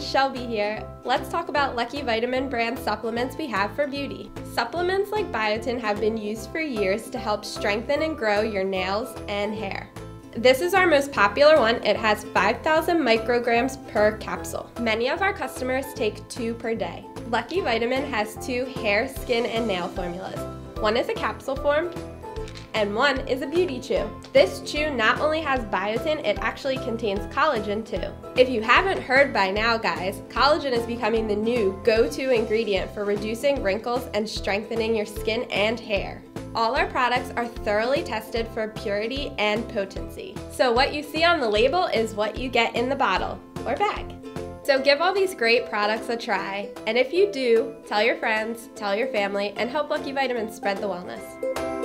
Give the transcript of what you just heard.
Shelby here. Let's talk about Lucky Vitamin brand supplements we have for beauty. Supplements like biotin have been used for years to help strengthen and grow your nails and hair. This is our most popular one. It has 5,000 micrograms per capsule. Many of our customers take two per day. Lucky Vitamin has two hair, skin, and nail formulas. One is a capsule form, and one is a beauty chew. This chew not only has biotin, it actually contains collagen too. If you haven't heard by now, guys, collagen is becoming the new go-to ingredient for reducing wrinkles and strengthening your skin and hair. All our products are thoroughly tested for purity and potency. So what you see on the label is what you get in the bottle or bag. So give all these great products a try, and if you do, tell your friends, tell your family, and help Lucky Vitamins spread the wellness.